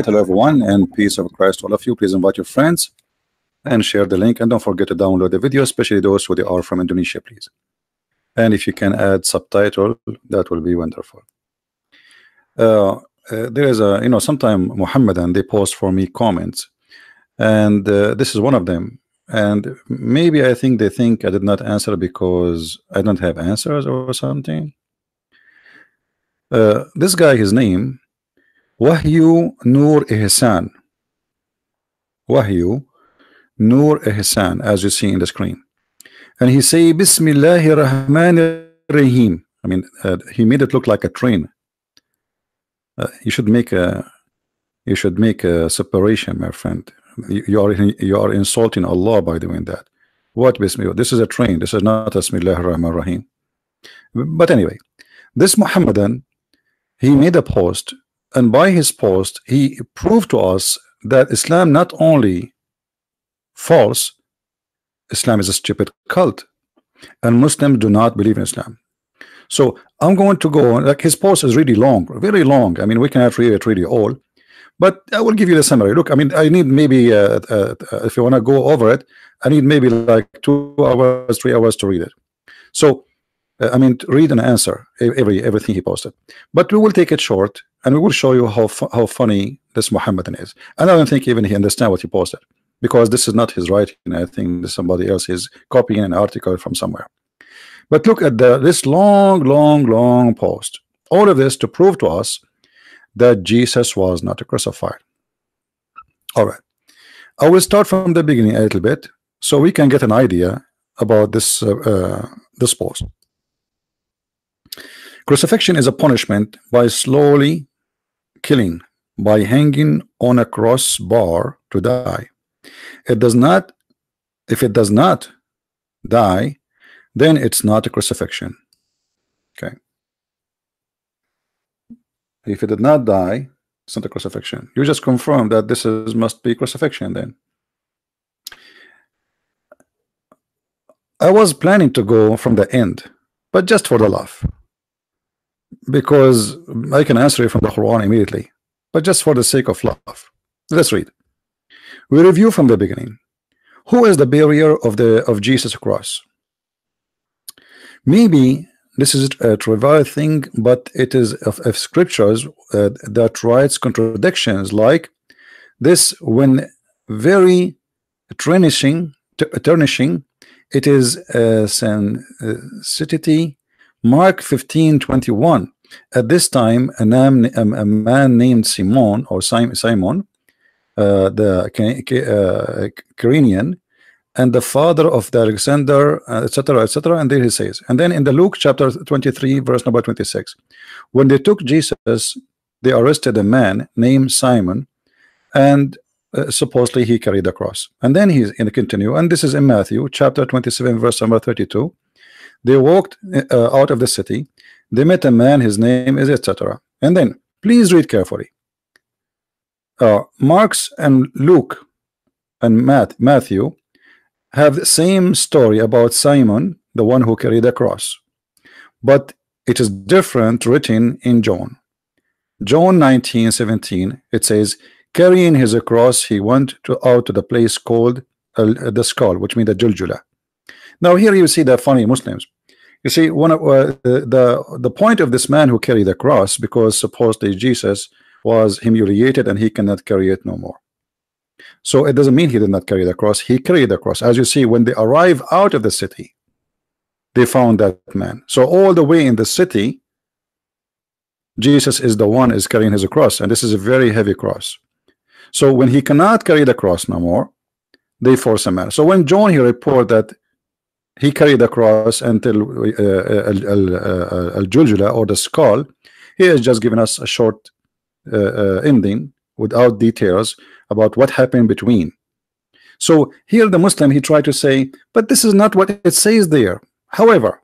Right, hello everyone, and peace of Christ to all of you. Please invite your friends and share the link, and don't forget to download the video, especially those who they are from Indonesia, please. And if you can add subtitle, that will be wonderful. Uh, uh, there is a, you know, sometime Muhammadan they post for me comments, and uh, this is one of them. And maybe I think they think I did not answer because I don't have answers or something. Uh, this guy, his name, Wahyu Nur Ihsan. Wahyu Nur Ihsan, as you see in the screen. And he say, Bismillahir Rahmanir Rahim. I mean, uh, he made it look like a train. Uh, you should make a you should make a separation, my friend. You, you are you are insulting Allah by doing that. What Bismillah? This is a train. This is not Bismillahir Rahmanir Rahim. But anyway, this Muhammadan he made a post and by his post he proved to us that Islam not only false Islam is a stupid cult and Muslims do not believe in Islam. So I'm going to go like his post is really long very long. I mean we cannot read it really all but I will give you the summary. Look I mean I need maybe uh, uh, if you want to go over it I need maybe like two hours three hours to read it. So uh, I mean, read and answer every everything he posted. But we will take it short, and we will show you how how funny this Muhammadan is. And I don't think even he understand what he posted because this is not his writing. I think somebody else is copying an article from somewhere. But look at the this long, long, long post. All of this to prove to us that Jesus was not crucified. All right. I will start from the beginning a little bit so we can get an idea about this uh, uh, this post. Crucifixion is a punishment by slowly killing by hanging on a cross bar to die. It does not, if it does not die, then it's not a crucifixion. Okay. If it did not die, it's not a crucifixion. You just confirm that this is must be crucifixion then. I was planning to go from the end, but just for the laugh because I can answer it from the Quran immediately, but just for the sake of love. Let's read. We review from the beginning. Who is the barrier of the of Jesus cross? Maybe this is a trivial thing, but it is of, of scriptures uh, that writes contradictions like this when very tarnishing, tarnishing it is a sensitivity Mark 15 21 at this time a, a, man named Simon or Simon uh, the uh, and the father of the Alexander etc uh, etc et and there he says and then in the Luke chapter 23 verse number 26 when they took Jesus they arrested a man named Simon and uh, supposedly he carried the cross. And then he's in the continue and this is in Matthew chapter 27 verse number 32 they walked uh, out of the city. They met a man, his name is etc. And then, please read carefully. Uh, Mark's and Luke and Matt, Matthew have the same story about Simon, the one who carried the cross. But it is different written in John. John 19, 17, it says, carrying his cross, he went to, out to the place called uh, the skull, which means the Juljula. Now here you see the funny Muslims. You see, one of uh, the the point of this man who carried the cross, because supposedly Jesus was humiliated and he cannot carry it no more. So it doesn't mean he did not carry the cross. He carried the cross. As you see, when they arrive out of the city, they found that man. So all the way in the city, Jesus is the one is carrying his cross, and this is a very heavy cross. So when he cannot carry the cross no more, they force a man. So when John here report that he carried the cross until uh, uh al-juljula or the skull. He has just given us a short uh, uh, ending without details about what happened between. So here the Muslim he tried to say but this is not what it says there. However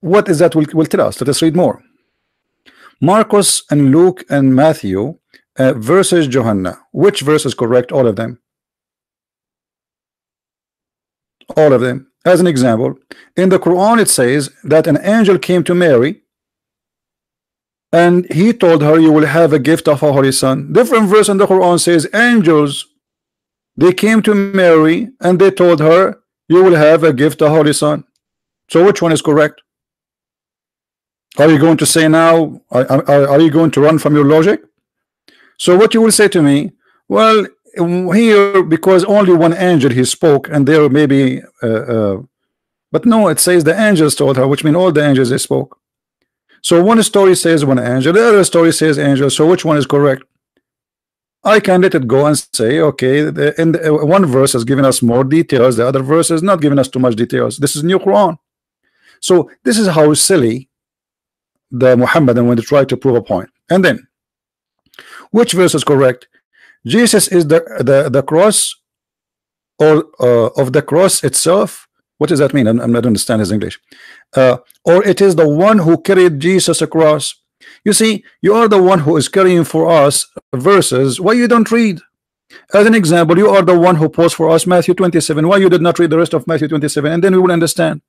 what is that will, will tell us? Let us read more. Marcus and Luke and Matthew uh, versus Johanna. Which verse is correct? All of them all of them. As an example in the Quran it says that an angel came to Mary and he told her you will have a gift of a holy son. Different verse in the Quran says angels they came to Mary and they told her you will have a gift of a holy son. So which one is correct? Are you going to say now are, are, are you going to run from your logic? So what you will say to me well here because only one angel he spoke and there maybe uh, uh, but no it says the angels told her which mean all the angels they spoke so one story says one angel, the other story says angel. So which one is correct? I can let it go and say, okay, the, the, uh, one verse has given us more details, the other verse is not giving us too much details. This is new Quran. So this is how silly the Muhammadan when they try to prove a point. And then, which verse is correct? Jesus is the the the cross or uh, of the cross itself. What does that mean? I'm, I'm not understand his English uh, or it is the one who carried Jesus across. You see, you are the one who is carrying for us verses. Why you don't read? As an example, you are the one who posed for us Matthew 27. Why you did not read the rest of Matthew 27? And then we will understand.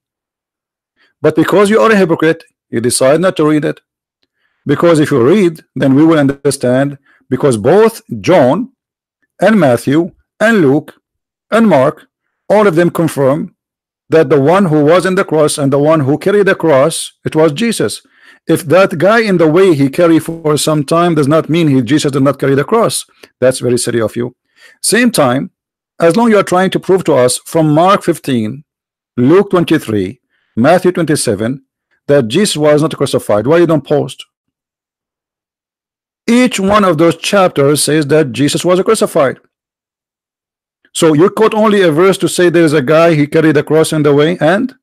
But because you are a hypocrite, you decide not to read it. Because if you read, then we will understand. Because both John and Matthew and Luke and Mark, all of them confirm that the one who was in the cross and the one who carried the cross it was Jesus. If that guy in the way he carried for some time does not mean he Jesus did not carry the cross that's very silly of you. Same time as long you are trying to prove to us from Mark 15 Luke 23 Matthew 27 that Jesus was not crucified why you don't post each one of those chapters says that Jesus was crucified. So you quote only a verse to say there is a guy he carried a cross in the way and?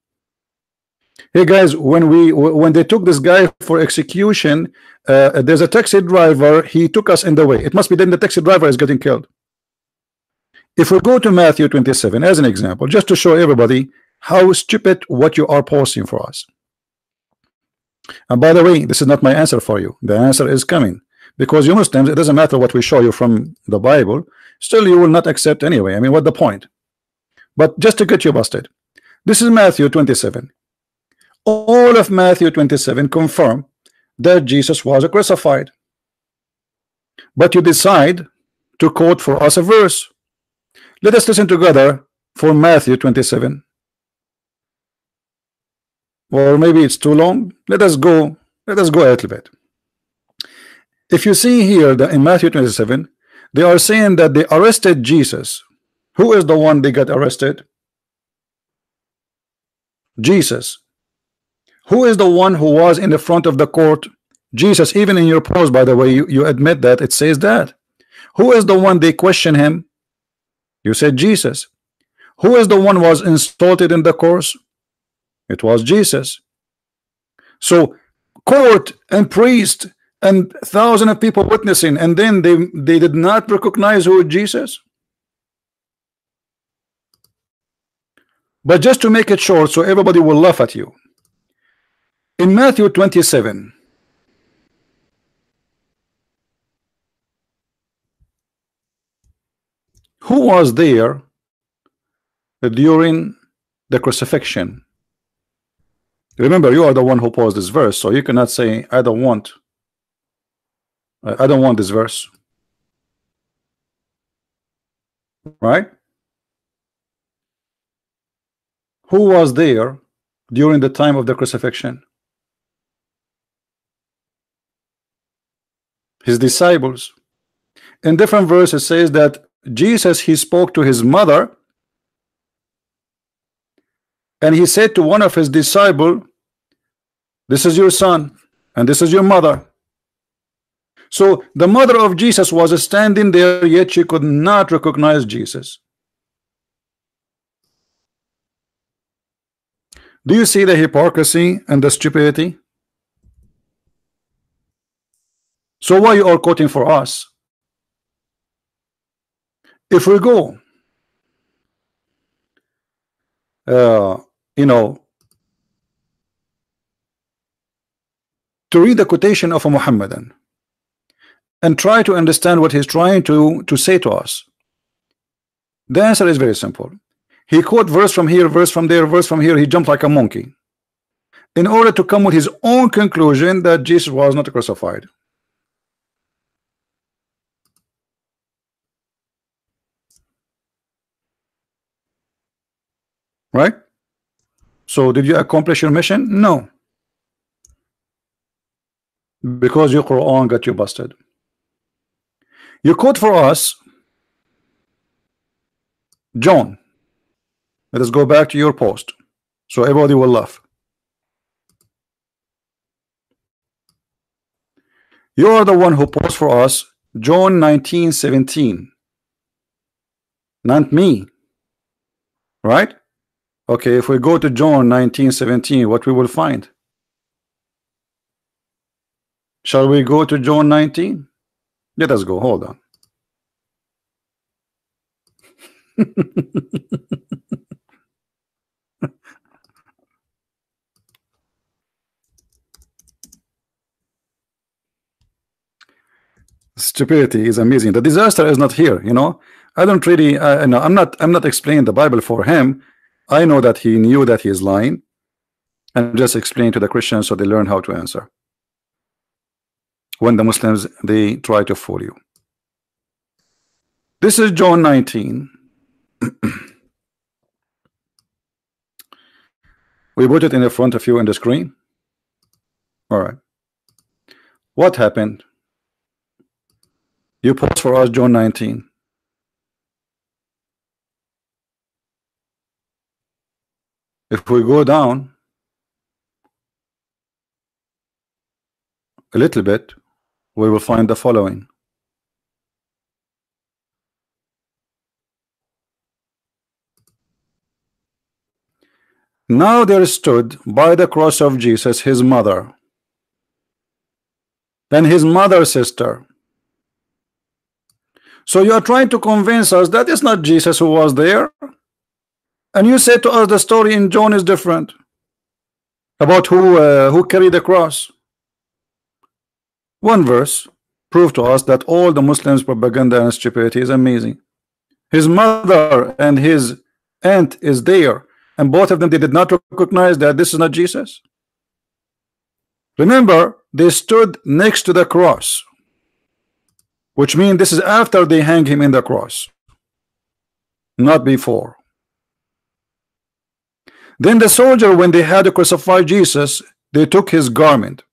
Hey guys when we when they took this guy for execution uh, there's a taxi driver he took us in the way. It must be then the taxi driver is getting killed. If we go to Matthew 27 as an example just to show everybody how stupid what you are posting for us. And by the way this is not my answer for you. The answer is coming because you Muslims it doesn't matter what we show you from the Bible still you will not accept anyway. I mean what the point? But just to get you busted this is Matthew 27 all of Matthew 27 confirm that Jesus was crucified. But you decide to quote for us a verse. Let us listen together for Matthew 27 or maybe it's too long. Let us go let us go a little bit if you see here that in Matthew 27 they are saying that they arrested Jesus. Who is the one they got arrested? Jesus. Who is the one who was in the front of the court? Jesus even in your post by the way you, you admit that it says that. Who is the one they question him? You said Jesus. Who is the one was insulted in the course? It was Jesus. So court and priest and thousands of people witnessing and then they they did not recognize who Jesus? But just to make it short so everybody will laugh at you. In Matthew 27 who was there during the crucifixion? Remember you are the one who posed this verse so you cannot say I don't want I don't want this verse. Right? Who was there during the time of the crucifixion? His disciples. In different verses says that Jesus he spoke to his mother and he said to one of his disciple this is your son and this is your mother so the mother of Jesus was standing there, yet she could not recognize Jesus. Do you see the hypocrisy and the stupidity? So why are you are quoting for us? If we go, uh, you know, to read the quotation of a Muhammadan, and try to understand what he's trying to to say to us the answer is very simple he quote verse from here verse from there verse from here he jumped like a monkey in order to come with his own conclusion that Jesus was not crucified. Right? So did you accomplish your mission? No. Because your Quran got you busted. You quote for us John. Let us go back to your post. So everybody will laugh. You are the one who posted for us John 1917. Not me. Right? Okay, if we go to John 1917, what we will find? Shall we go to John 19? Let us go. Hold on. Stupidity is amazing. The disaster is not here. You know, I don't really. Uh, no, I'm not. I'm not explaining the Bible for him. I know that he knew that he is lying and just explain to the Christians so they learn how to answer when the Muslims they try to fool you. This is John 19 we put it in the front of you in the screen. All right. What happened? You post for us John 19 If we go down a little bit, we will find the following. Now there stood by the cross of Jesus his mother, then his mother's sister. So you are trying to convince us that it's not Jesus who was there. And you say to us the story in John is different about who uh, who carried the cross. One verse proved to us that all the Muslims propaganda and stupidity is amazing. His mother and his aunt is there, and both of them they did not recognize that this is not Jesus. Remember, they stood next to the cross, which means this is after they hang him in the cross, not before. Then the soldier, when they had to crucify Jesus, they took his garment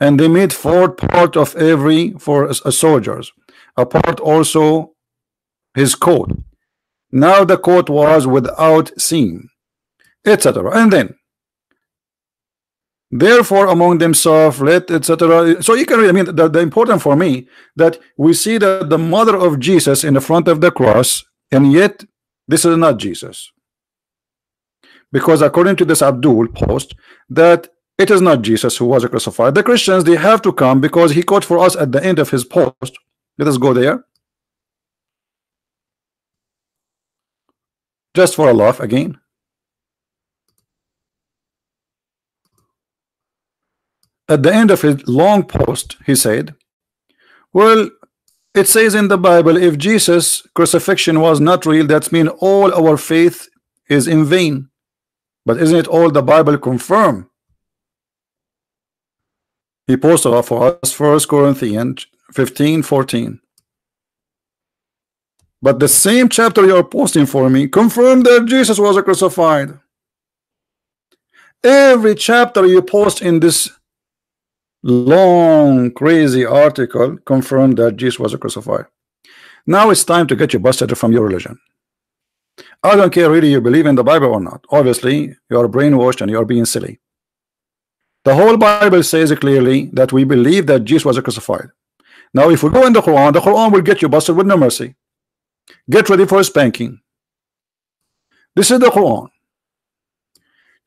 and they made four part of every for uh, soldiers, a part also his coat. Now the coat was without seam, etc. And then, therefore, among themselves, let etc. So you can read. I mean, the, the important for me that we see that the mother of Jesus in the front of the cross, and yet this is not Jesus because according to this Abdul post that it is not Jesus who was crucified the Christians they have to come because he quote for us at the end of his post. Let us go there. Just for a laugh again. At the end of his long post he said well it says in the Bible if Jesus crucifixion was not real that's mean all our faith is in vain. But isn't it all the Bible confirm? He posted for us First Corinthians 15 14. But the same chapter you're posting for me confirm that Jesus was crucified. Every chapter you post in this long crazy article confirm that Jesus was crucified. Now it's time to get you busted from your religion. I don't care really you believe in the Bible or not. Obviously, you are brainwashed and you are being silly. The whole Bible says clearly that we believe that Jesus was crucified. Now, if we go in the Quran, the Quran will get you busted with no mercy. Get ready for a spanking. This is the Quran.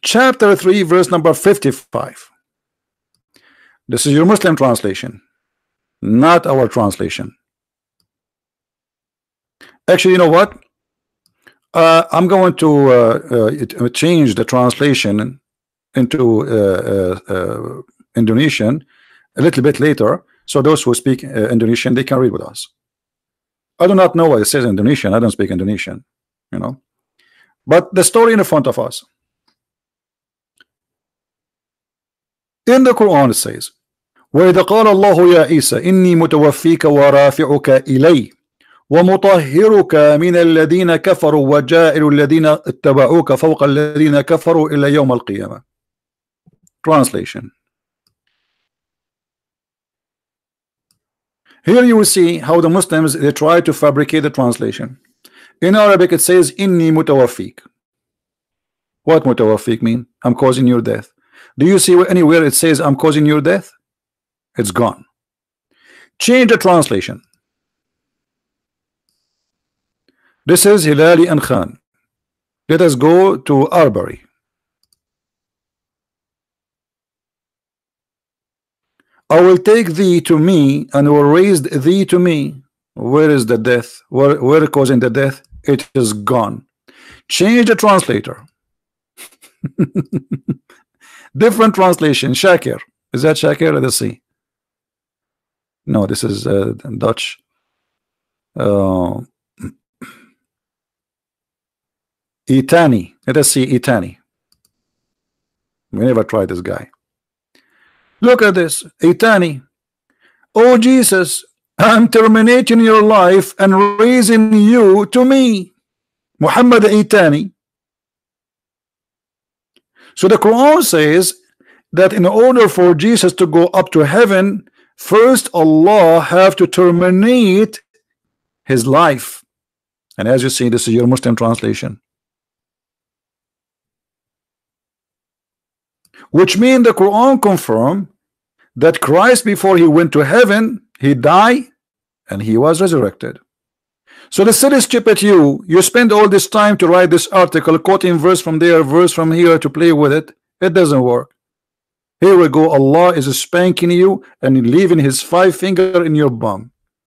Chapter 3, verse number 55. This is your Muslim translation, not our translation. Actually, you know what? Uh, I'm going to uh, uh, change the translation into uh, uh, uh, Indonesian a little bit later, so those who speak Indonesian they can read with us. I do not know what it says Indonesian. I don't speak Indonesian, you know. But the story in front of us. In the Quran it says, وإذا قال الله يا عيسى إني متوفيك ورافعك إلي ومطهرك من الذين كفروا وجائل الذين اتبعوك فوق الذين كفروا إلى يوم القيامة Translation Here you will see how the Muslims they try to fabricate the translation. In Arabic it says inni mutawafik. What mutawafik mean? I'm causing your death. Do you see anywhere it says I'm causing your death? It's gone. Change the translation. This is Hilali and Khan. Let us go to Arberry. I will take thee to me and will raise thee to me. Where is the death? Where, where causing the death? It is gone. Change the translator. Different translation. Shakir. Is that Shakir? Let us see. No, this is uh, Dutch. Uh, Itani. Let us see Itani. We never tried this guy. Look at this, Itani. Oh Jesus, I'm terminating your life and raising you to me. Muhammad Itani. So the Quran says that in order for Jesus to go up to heaven, first Allah have to terminate his life. And as you see, this is your Muslim translation. which means the Quran confirm that Christ before he went to heaven he died and he was resurrected. So the silly stupid you. You spend all this time to write this article quoting verse from there verse from here to play with it. It doesn't work. Here we go. Allah is spanking you and leaving his five finger in your bum